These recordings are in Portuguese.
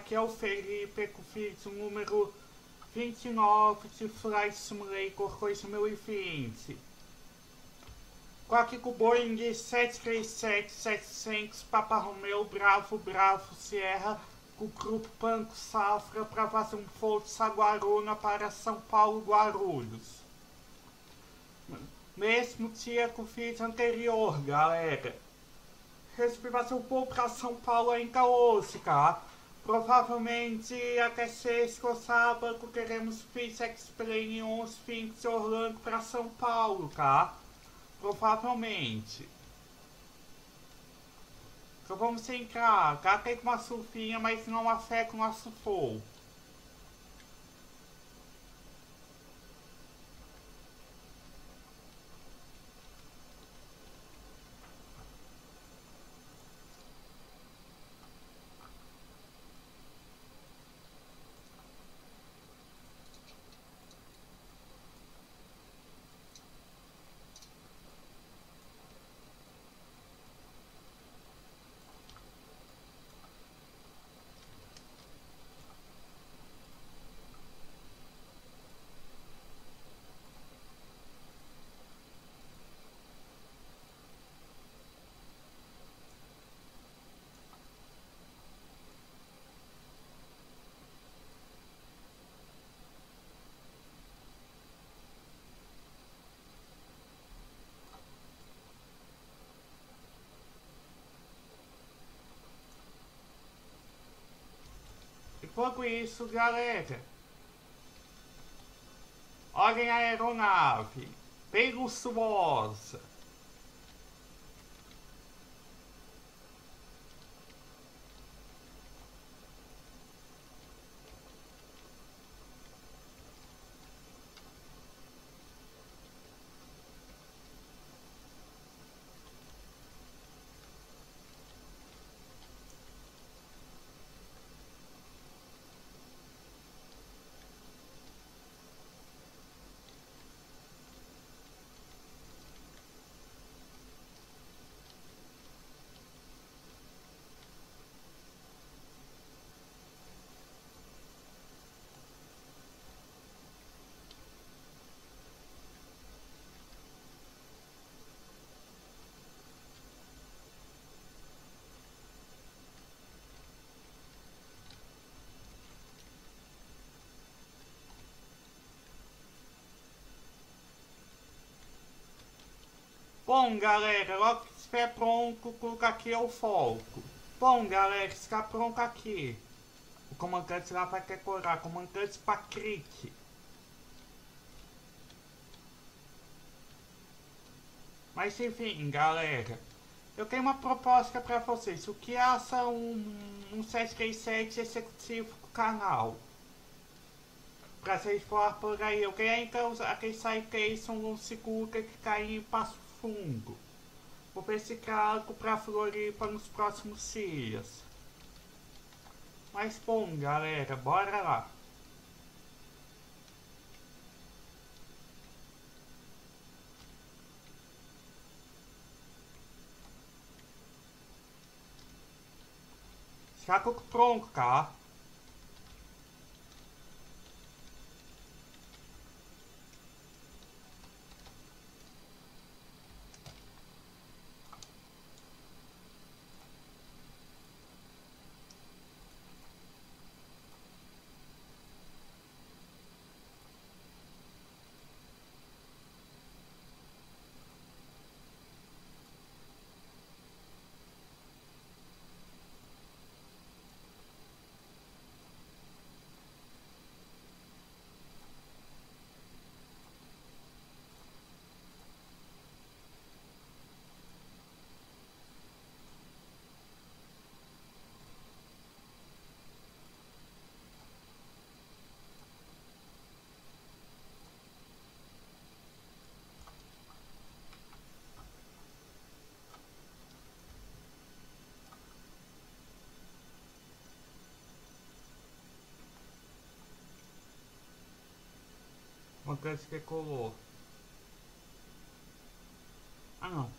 Aqui é o Felipe com o número 29 de Flight Simulator 2020. Com aqui com o Boeing 737-700 Papa Romeo Bravo Bravo Sierra com o grupo Banco Safra para fazer um voo de Saguarona para São Paulo Guarulhos. Mesmo dia que o fiz anterior, galera recebi fazer um voo para São Paulo ainda hoje, tá? Provavelmente até sexta ou sábado teremos Fish Explain 11 fins de Orlando para São Paulo, tá? Provavelmente. Então vamos entrar. Cá tem uma surfinha, mas não afeta o nosso voo. Enquanto isso, galera, olhem a aeronave, bem Bom, galera, logo que estiver pronto, coloca aqui o foco. Bom, galera, está pronto aqui. O comandante lá vai decorar, comandante Patrick. Mas enfim, galera, eu tenho uma proposta para vocês. O que acha um, um 737 executivo do canal? Pra vocês falar por aí. Eu queria então aquele Citation um seguro que cai em Passo Fundo. Vou ver se cargo para Floripa nos próximos dias. Mas bom, galera, bora lá. Saco pronto, tá? Coisa que colou. Ah não.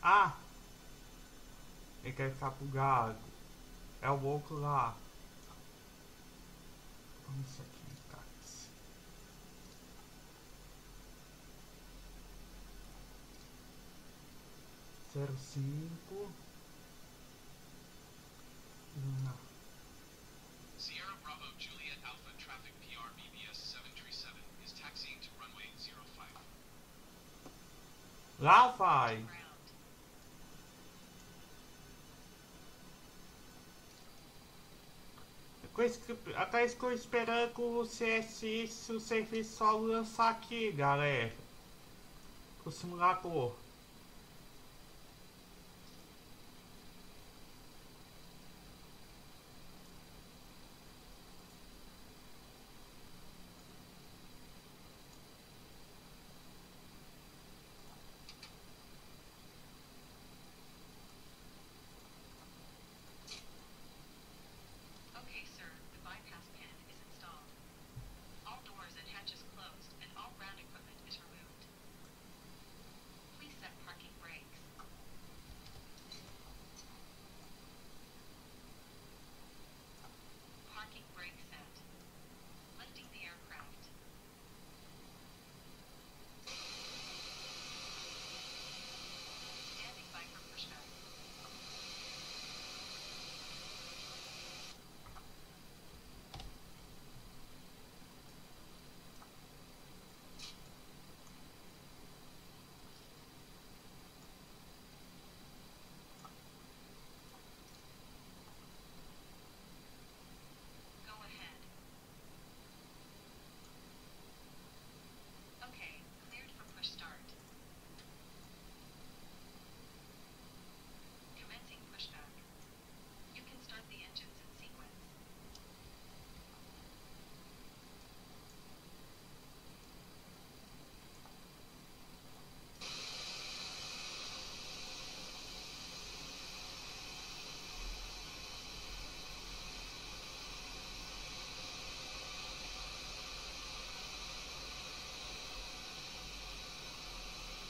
Ah! Ele quer ficar pro gado. É o outro lá. Vamos isso aqui, táxi. Zero cinco. Não. Sierra Lá vai. Que, até estou esperando o CSI, o serviço só lançar aqui, galera. O simulador.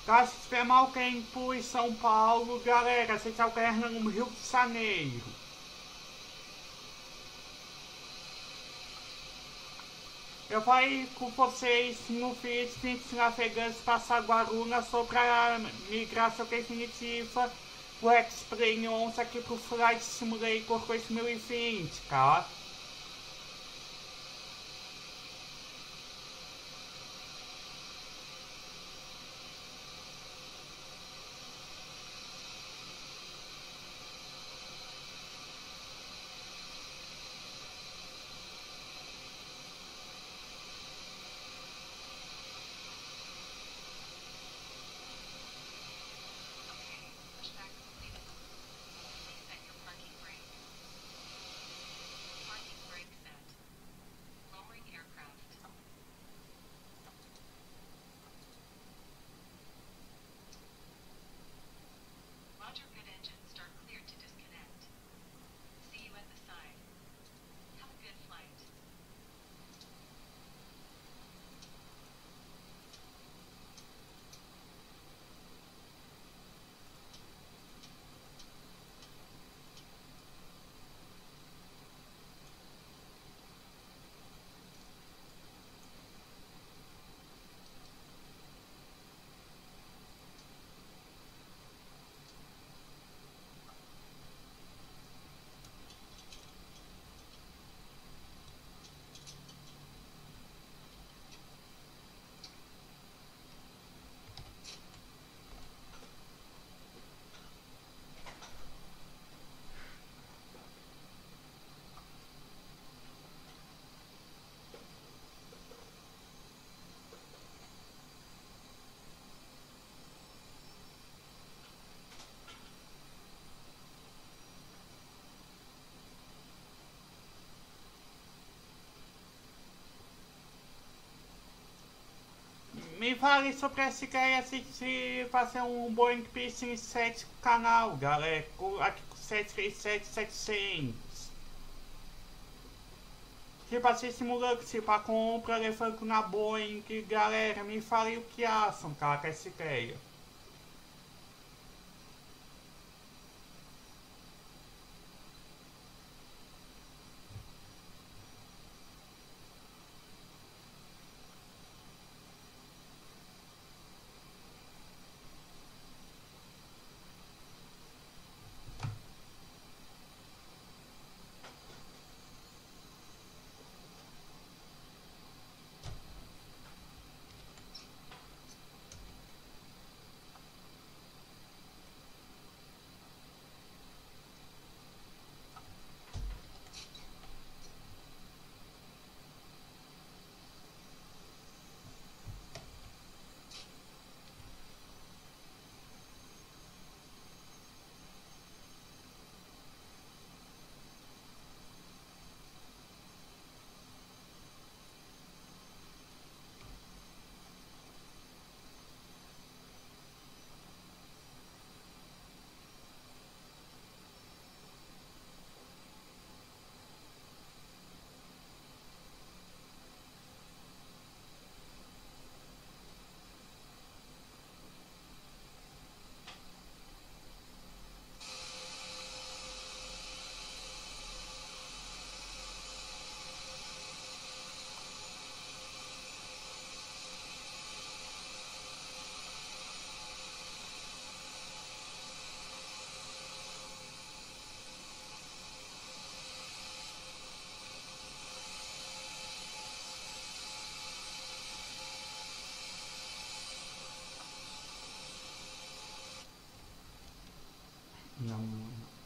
Caso estiver mal tempo em São Paulo, galera, vocês ganhando no Rio de Janeiro. Eu ir com vocês no vídeo navegantes para Guaruna sobre a migração definitiva do X-Plane 11 aqui pro Flight Simulator 2020, tá? Fale sobre essa ideia de, de fazer um Boeing Piscine 7 canal, galera, com, aqui com 737-700. Tipo assim, simulando tipo, a compra, levando na Boeing, galera, me fale o que acham, cara, com essa ideia.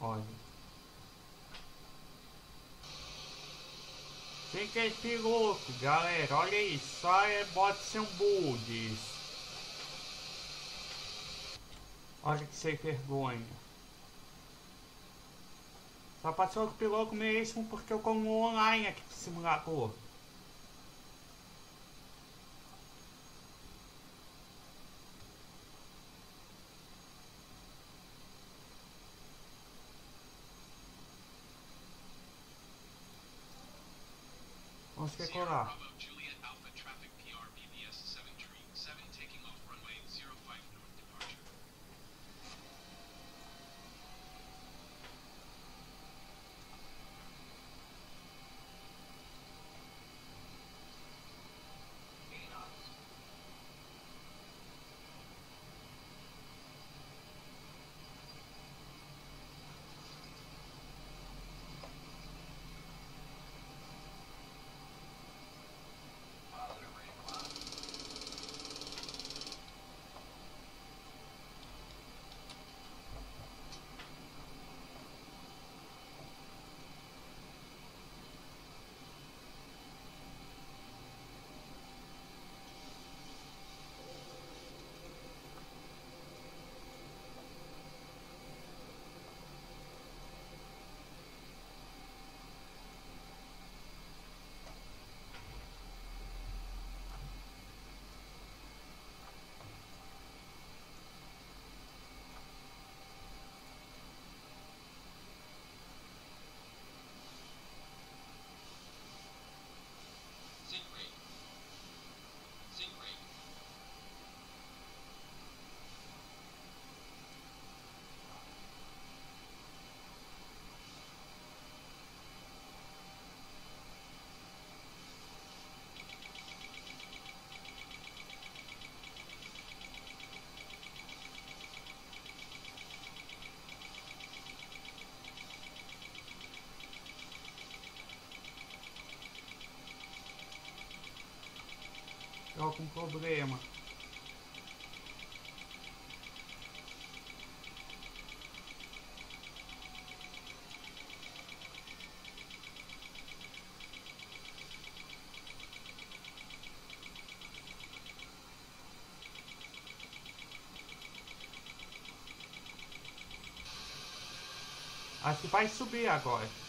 Olha. Fica aí piloto, galera. Olha isso. Só é bote sem bugs. Olha que sem vergonha. Só passou o piloto mesmo porque eu como online aqui pro simulador. Vamos Com problema. Acho que vai subir agora.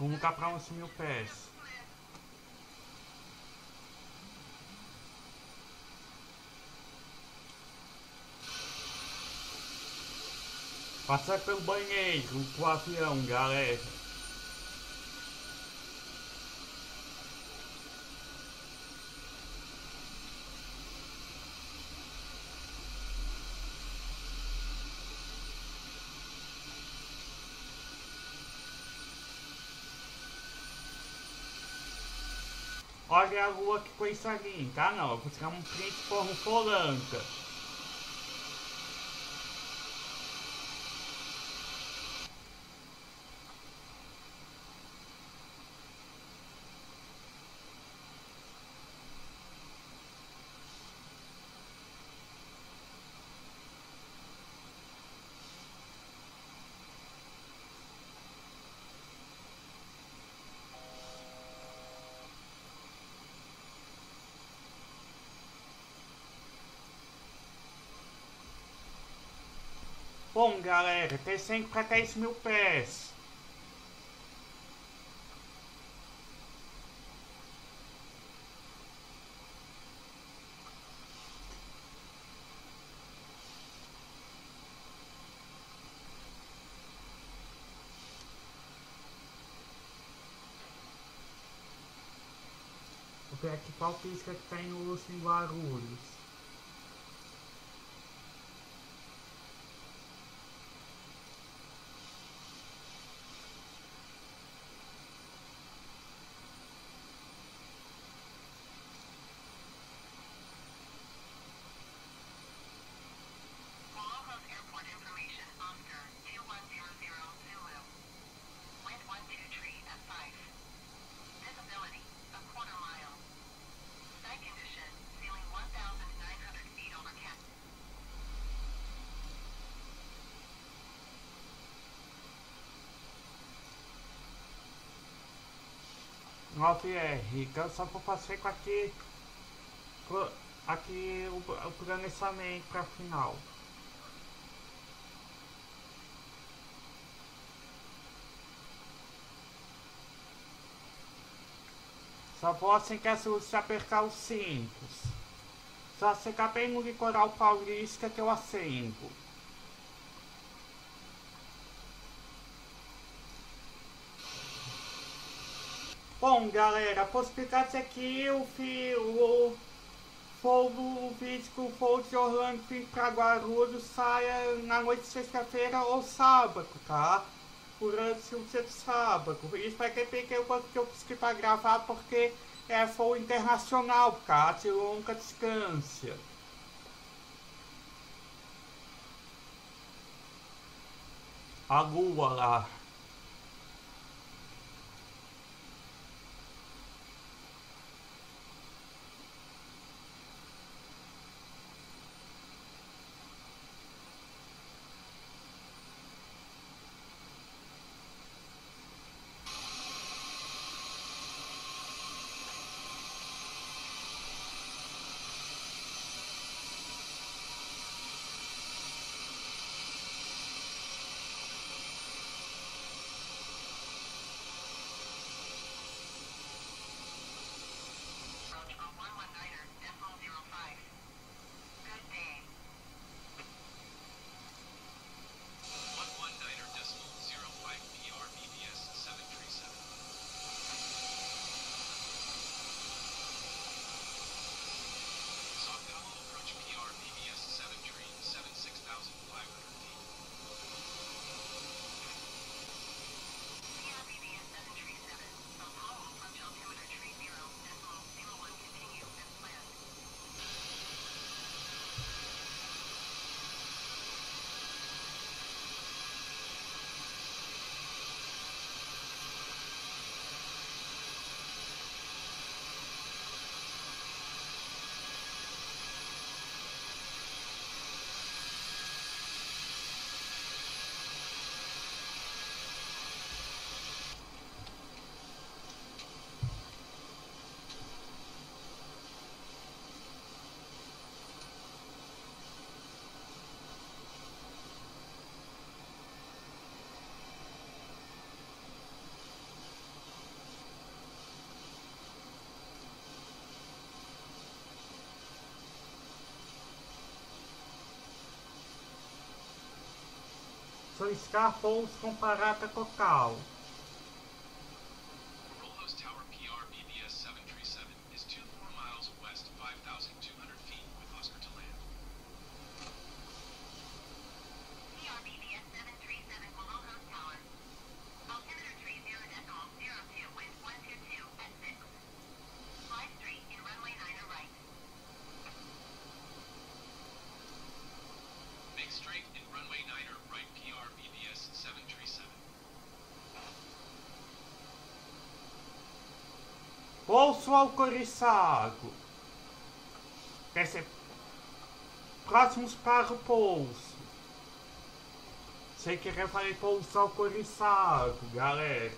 Vamos cá pra 11 mil pés. Passar pelo banheiro com o avião, galera. A lua que coisa linda. Ah não, eu vou tirar um print por um folanca. Galera, descendo para 10 mil pés. Vou ver aqui qual pisca que tem no Lúcio em Guarulhos. 9R. É Canção só vou passar com aqui, aqui o, o planejamento para final. Só assim é você quer se apertar os cinco. Só você capengo de coral paulista que eu acendo. Bom, galera, a possibilidade é que o, fi, o fogo, o vídeo que o fogo de Orlando pra Guarulhos saia na noite de sexta-feira ou sábado, tá? Durante o dia de sábado. Isso vai depender do quanto que eu consegui pra gravar, porque é fogo internacional, tá? De longa distância. A lua lá. escarros com parata cocal. posso autorizá-lo. Próximos para o pouso. Sei que eu falei pouso autorizado, galera.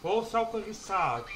Pouso autorizado.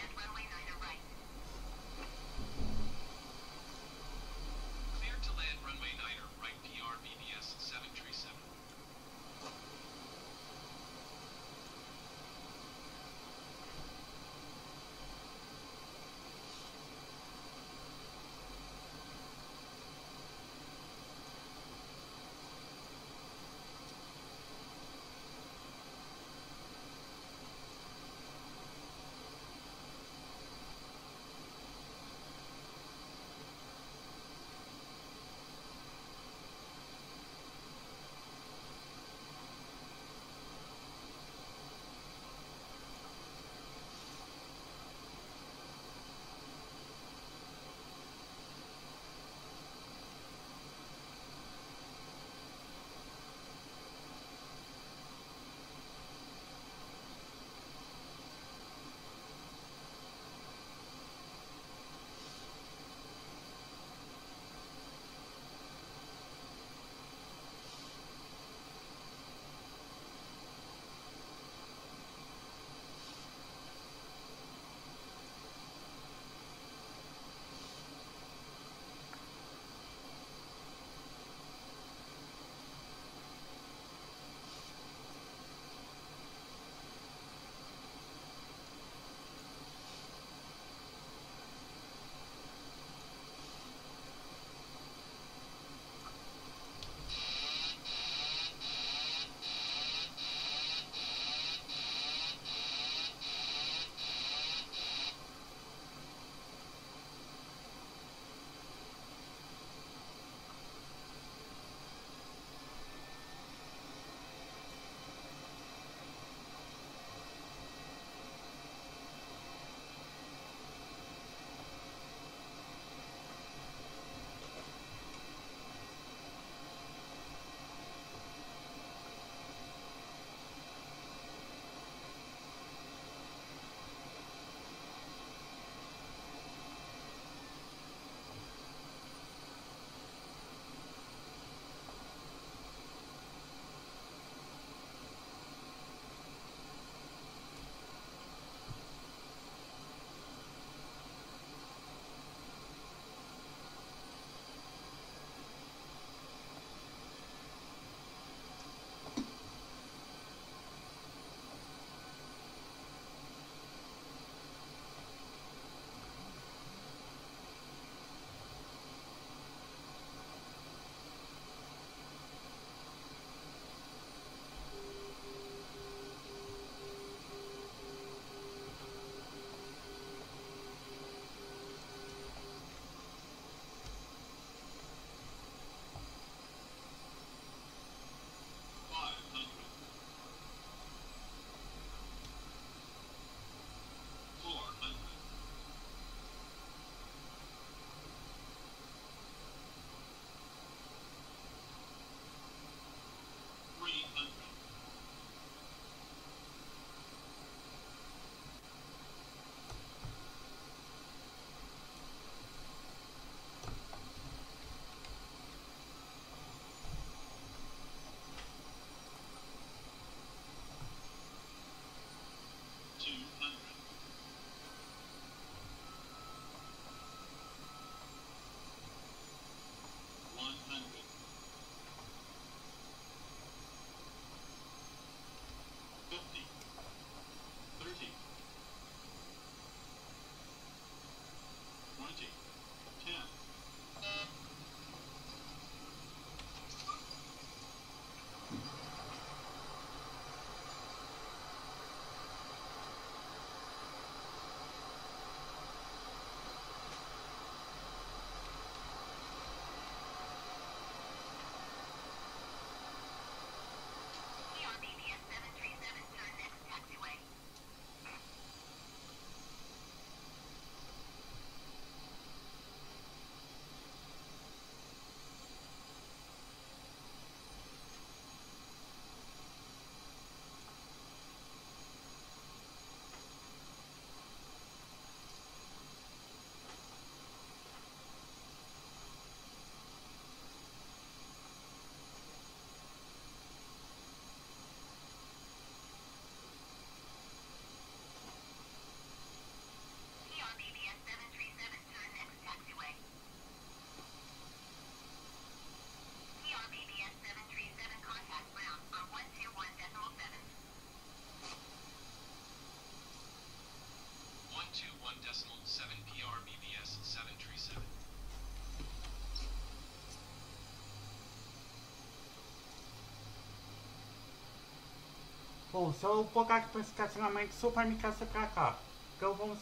Bom, se eu colocar aqui para estacionamento sul vai me trazer pra cá. Então vamos.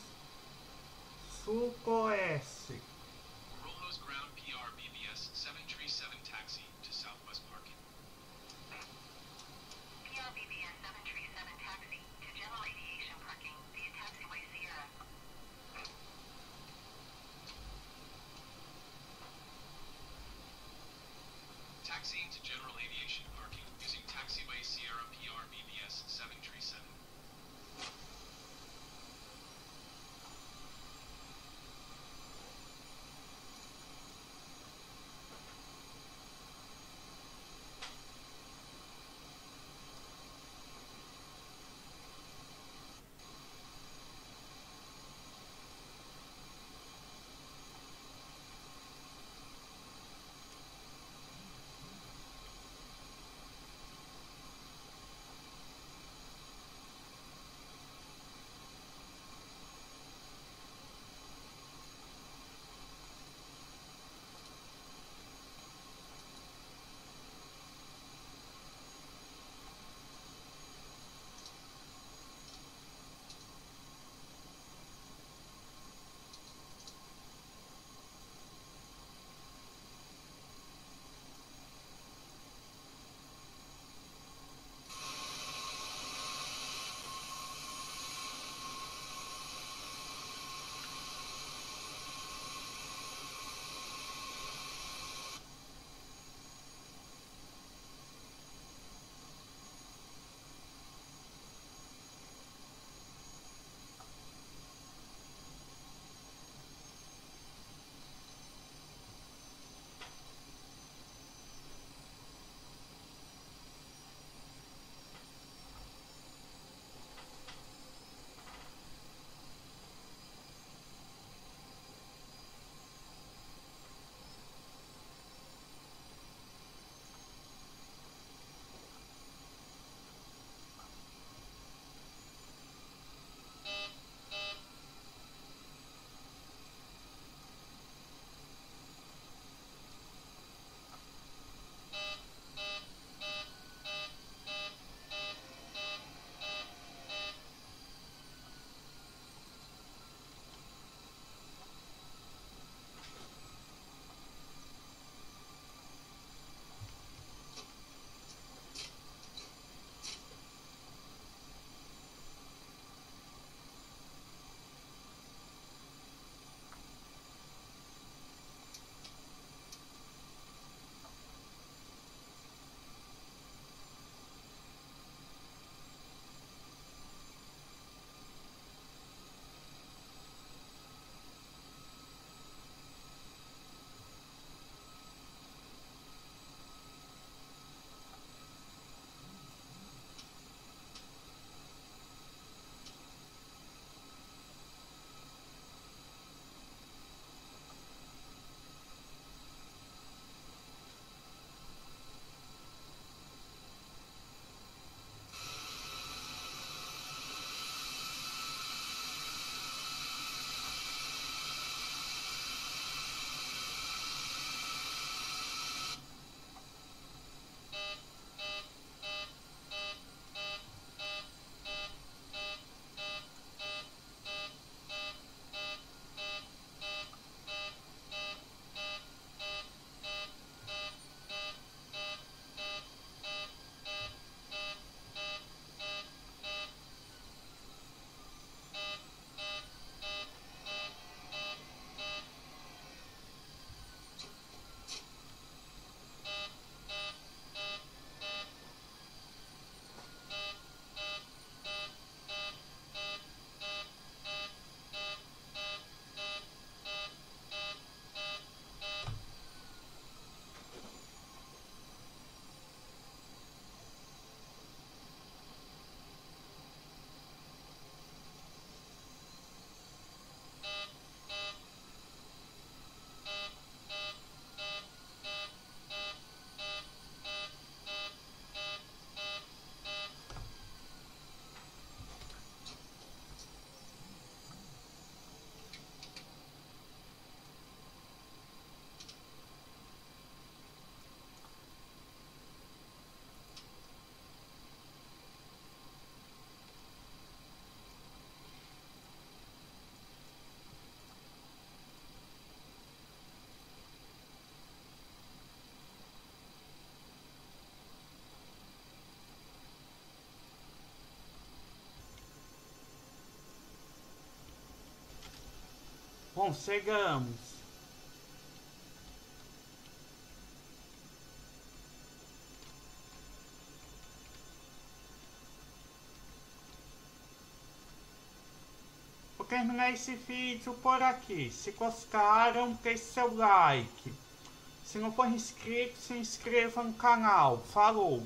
Sul-Oeste. Rolhos Bom, chegamos. Vou terminar esse vídeo por aqui. Se gostaram, deixe seu like. Se não for inscrito, se inscreva no canal. Falou!